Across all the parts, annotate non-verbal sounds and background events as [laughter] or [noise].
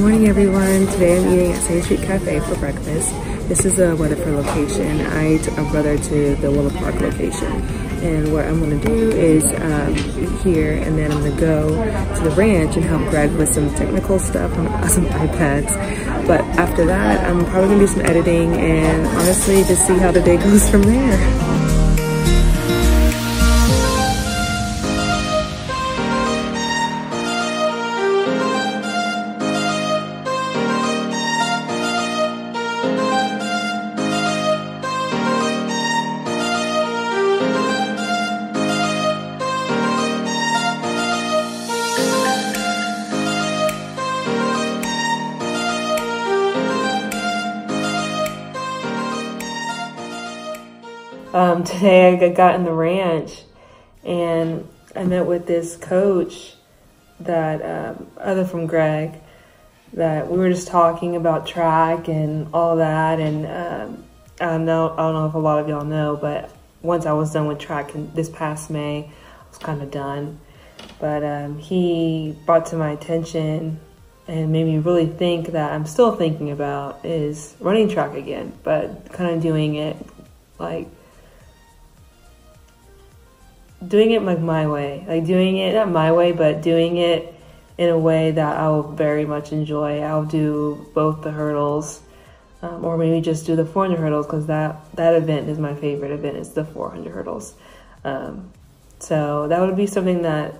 everyone. Today I'm eating at Sage Street Cafe for breakfast. This is a Weatherford location. I took my brother to the Willow Park location. And what I'm gonna do is um, here and then I'm gonna go to the ranch and help Greg with some technical stuff on [laughs] some iPads. But after that, I'm probably gonna do some editing and honestly just see how the day goes from there. Um, today I got in the ranch and I met with this coach that, um, other from Greg, that we were just talking about track and all that. And um, I know, I don't know if a lot of y'all know, but once I was done with track in, this past May, I was kind of done. But um, he brought to my attention and made me really think that I'm still thinking about is running track again, but kind of doing it like doing it like my way, like doing it not my way, but doing it in a way that I'll very much enjoy. I'll do both the hurdles, um, or maybe just do the 400 hurdles because that that event is my favorite event. Is the 400 hurdles. Um, so that would be something that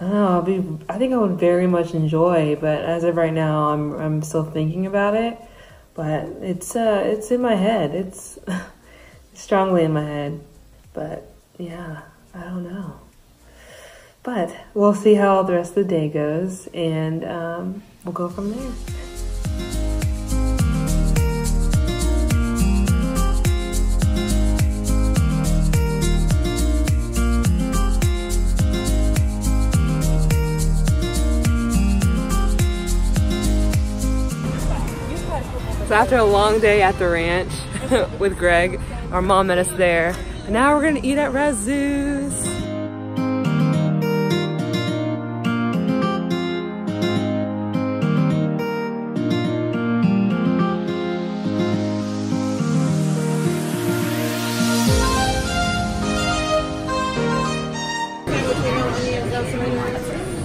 I don't know. I'll be. I think I would very much enjoy, but as of right now, I'm I'm still thinking about it. But it's uh it's in my head. It's [laughs] strongly in my head. But yeah. I don't know. But we'll see how the rest of the day goes and um, we'll go from there. So after a long day at the ranch [laughs] with Greg, our mom met us there and now we're gonna eat at Razzoo's.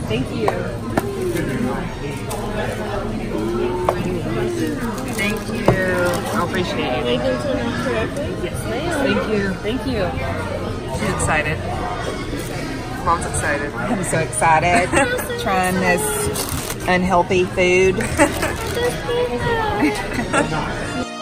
Thank you. Thank you. I appreciate it. Yes, ma'am. Thank you. Thank you. She's excited. Mom's excited. I'm so excited [laughs] trying this unhealthy food. [laughs]